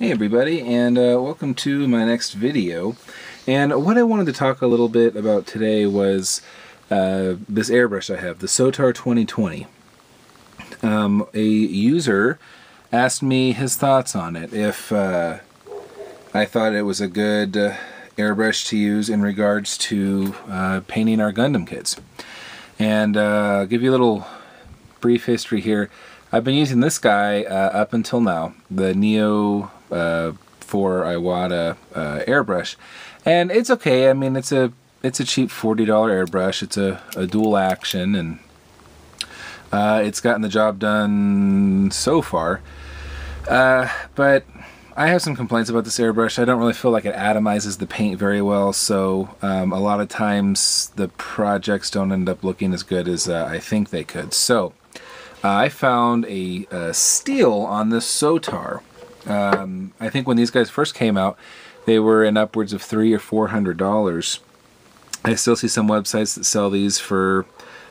Hey everybody and uh, welcome to my next video and what I wanted to talk a little bit about today was uh, this airbrush I have, the Sotar 2020. Um, a user asked me his thoughts on it, if uh, I thought it was a good uh, airbrush to use in regards to uh, painting our Gundam kits. And uh, I'll give you a little brief history here. I've been using this guy up until now, the Neo uh, for Iwata uh, airbrush, and it's okay. I mean, it's a it's a cheap forty dollar airbrush. It's a, a dual action, and uh, it's gotten the job done so far. Uh, but I have some complaints about this airbrush. I don't really feel like it atomizes the paint very well, so um, a lot of times the projects don't end up looking as good as uh, I think they could. So I found a, a steal on this Sotar. Um, I think when these guys first came out, they were in upwards of three or four hundred dollars. I still see some websites that sell these for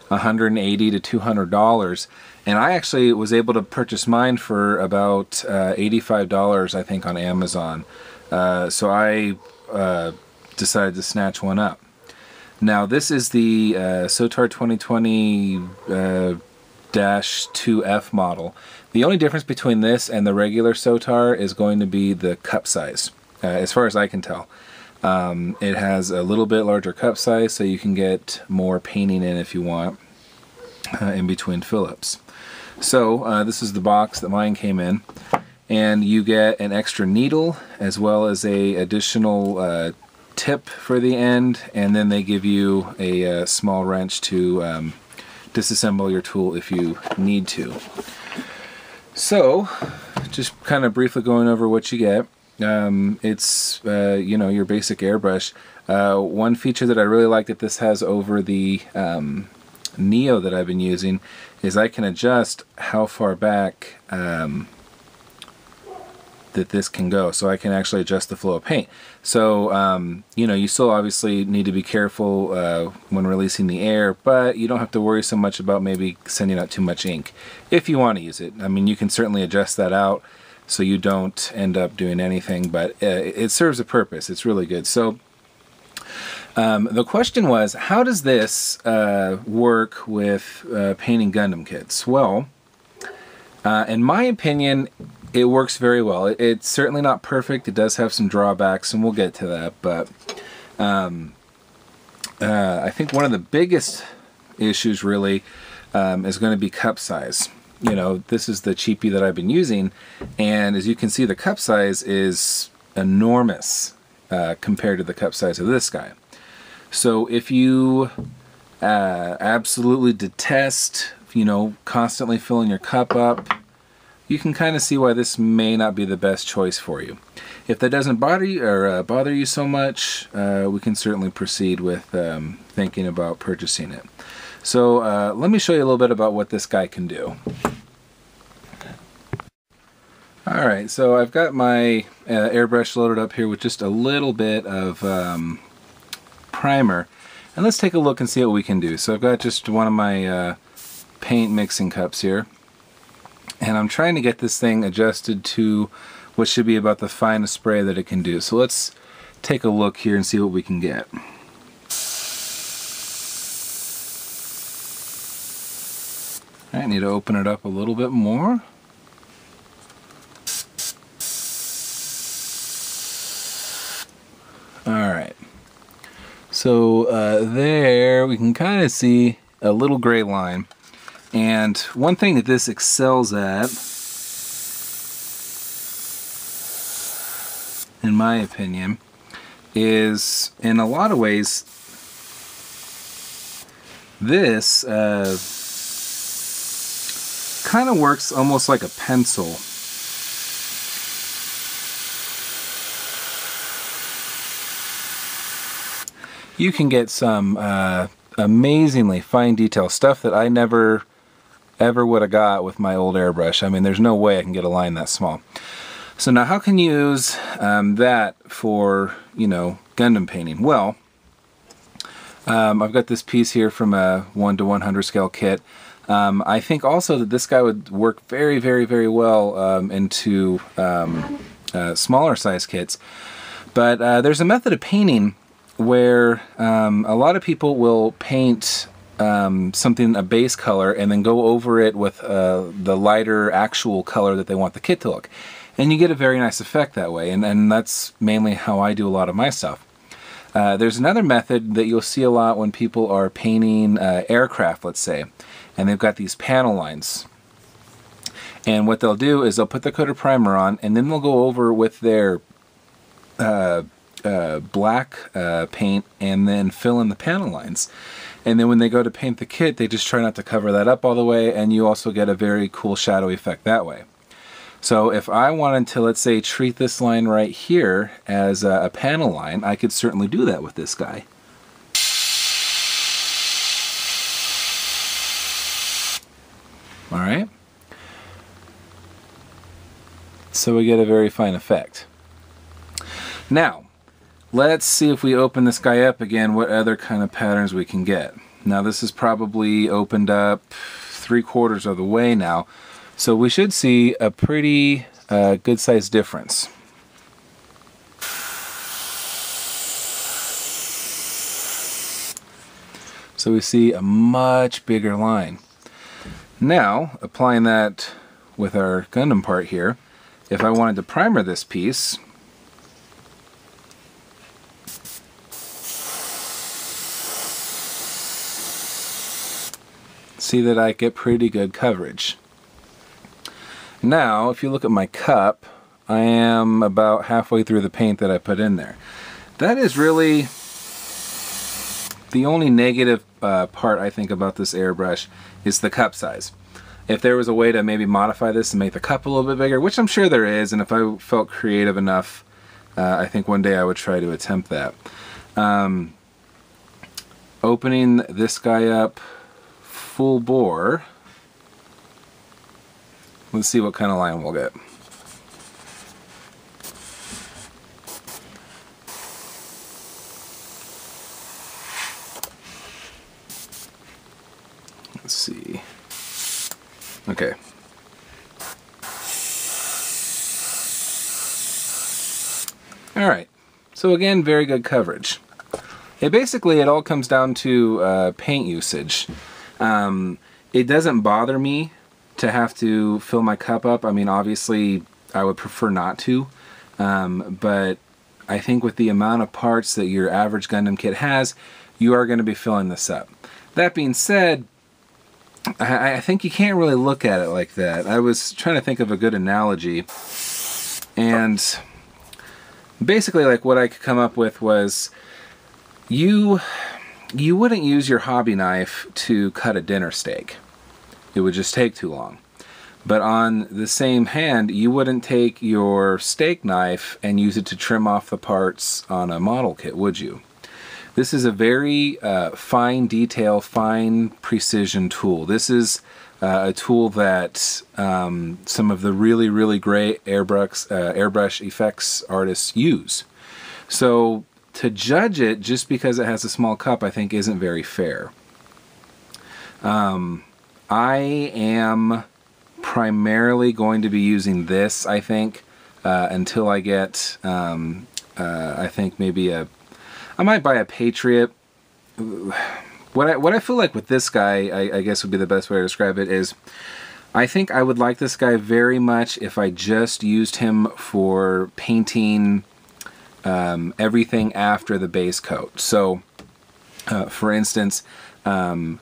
180 to 200 dollars, and I actually was able to purchase mine for about uh, 85 dollars, I think, on Amazon. Uh, so I uh, decided to snatch one up. Now this is the uh, Sotar 2020 Dash 2F model. The only difference between this and the regular Sotar is going to be the cup size, uh, as far as I can tell. Um, it has a little bit larger cup size so you can get more painting in if you want uh, in between Phillips. So uh, this is the box that mine came in and you get an extra needle as well as a additional uh, tip for the end and then they give you a, a uh, small wrench to um, disassemble your tool if you need to. So, just kind of briefly going over what you get. Um, it's, uh, you know, your basic airbrush. Uh, one feature that I really like that this has over the um, Neo that I've been using is I can adjust how far back um, that this can go so I can actually adjust the flow of paint. So um, you know you still obviously need to be careful uh, when releasing the air but you don't have to worry so much about maybe sending out too much ink if you want to use it. I mean you can certainly adjust that out so you don't end up doing anything but uh, it serves a purpose. It's really good. So um, the question was how does this uh, work with uh, painting Gundam kits? Well uh, in my opinion, it works very well. It, it's certainly not perfect. It does have some drawbacks, and we'll get to that. But um, uh, I think one of the biggest issues really um, is going to be cup size. You know, this is the cheapie that I've been using, and as you can see, the cup size is enormous uh, compared to the cup size of this guy. So if you uh, absolutely detest, you know, constantly filling your cup up, you can kind of see why this may not be the best choice for you. If that doesn't bother you or uh, bother you so much, uh, we can certainly proceed with um, thinking about purchasing it. So uh, let me show you a little bit about what this guy can do. Alright, so I've got my uh, airbrush loaded up here with just a little bit of um, primer. And let's take a look and see what we can do. So I've got just one of my uh, paint mixing cups here and I'm trying to get this thing adjusted to what should be about the finest spray that it can do. So let's take a look here and see what we can get. I need to open it up a little bit more. Alright, so uh, there we can kind of see a little gray line. And one thing that this excels at, in my opinion, is in a lot of ways, this uh, kind of works almost like a pencil. You can get some uh, amazingly fine detail stuff that I never ever would have got with my old airbrush. I mean, there's no way I can get a line that small. So now how can you use um, that for, you know, Gundam painting? Well, um, I've got this piece here from a 1 to 100 scale kit. Um, I think also that this guy would work very, very, very well um, into um, uh, smaller size kits. But uh, there's a method of painting where um, a lot of people will paint um, something a base color and then go over it with uh, the lighter actual color that they want the kit to look. And you get a very nice effect that way, and, and that's mainly how I do a lot of my stuff. Uh, there's another method that you'll see a lot when people are painting uh, aircraft, let's say, and they've got these panel lines. And what they'll do is they'll put the coat of primer on, and then they'll go over with their uh, black uh, paint and then fill in the panel lines. And then when they go to paint the kit, they just try not to cover that up all the way, and you also get a very cool shadow effect that way. So if I wanted to, let's say, treat this line right here as a, a panel line, I could certainly do that with this guy. All right. So we get a very fine effect. Now, let's see if we open this guy up again, what other kind of patterns we can get. Now this is probably opened up three quarters of the way now. So we should see a pretty uh, good size difference. So we see a much bigger line. Now, applying that with our Gundam part here, if I wanted to primer this piece, see that I get pretty good coverage. Now, if you look at my cup, I am about halfway through the paint that I put in there. That is really the only negative uh, part I think about this airbrush is the cup size. If there was a way to maybe modify this and make the cup a little bit bigger, which I'm sure there is, and if I felt creative enough, uh, I think one day I would try to attempt that. Um, opening this guy up full bore, Let's see what kind of line we'll get. Let's see. Okay. Alright, so again, very good coverage. It basically, it all comes down to uh, paint usage. Um, it doesn't bother me to have to fill my cup up. I mean, obviously, I would prefer not to, um, but I think with the amount of parts that your average Gundam kit has, you are going to be filling this up. That being said, I, I, think you can't really look at it like that. I was trying to think of a good analogy, and basically, like what I could come up with was you you wouldn't use your hobby knife to cut a dinner steak it would just take too long. But on the same hand, you wouldn't take your steak knife and use it to trim off the parts on a model kit, would you? This is a very uh, fine detail, fine precision tool. This is uh, a tool that um, some of the really, really great airbrush, uh, airbrush effects artists use. So to judge it just because it has a small cup, I think isn't very fair. Um, I am primarily going to be using this, I think, uh, until I get, um, uh, I think maybe a, I might buy a Patriot. What I, what I feel like with this guy, I, I guess would be the best way to describe it, is I think I would like this guy very much if I just used him for painting um, everything after the base coat. So, uh, for instance, um,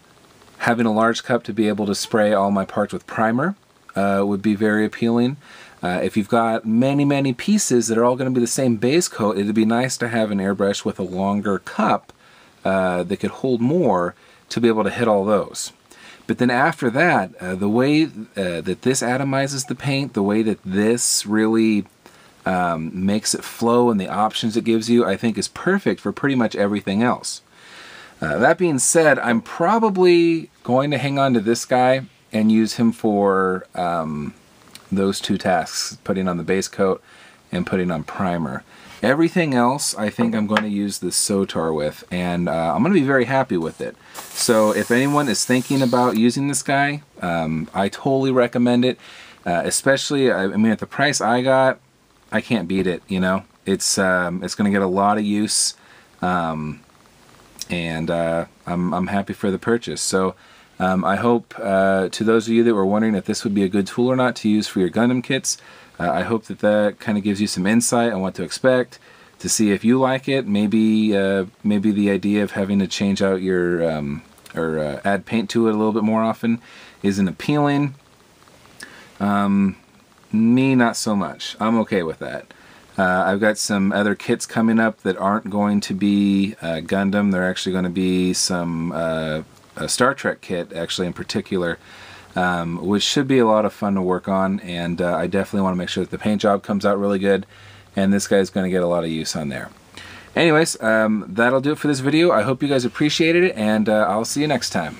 Having a large cup to be able to spray all my parts with primer uh, would be very appealing. Uh, if you've got many, many pieces that are all going to be the same base coat, it'd be nice to have an airbrush with a longer cup uh, that could hold more to be able to hit all those. But then after that, uh, the way uh, that this atomizes the paint, the way that this really um, makes it flow and the options it gives you, I think is perfect for pretty much everything else. Uh, that being said, I'm probably going to hang on to this guy and use him for um, those two tasks, putting on the base coat and putting on primer. Everything else I think I'm going to use this Sotar with and uh, I'm going to be very happy with it. So if anyone is thinking about using this guy, um, I totally recommend it. Uh, especially, I mean at the price I got, I can't beat it. You know, it's um, it's going to get a lot of use, um, and uh, I'm I'm happy for the purchase. So. Um, I hope uh, to those of you that were wondering if this would be a good tool or not to use for your Gundam kits, uh, I hope that that kind of gives you some insight on what to expect, to see if you like it. Maybe uh, maybe the idea of having to change out your um, or uh, add paint to it a little bit more often isn't appealing. Um, me, not so much. I'm okay with that. Uh, I've got some other kits coming up that aren't going to be uh, Gundam. They're actually going to be some uh, a Star Trek kit, actually in particular, um, which should be a lot of fun to work on. And uh, I definitely want to make sure that the paint job comes out really good. And this guy's going to get a lot of use on there. Anyways, um, that'll do it for this video. I hope you guys appreciated it, and uh, I'll see you next time.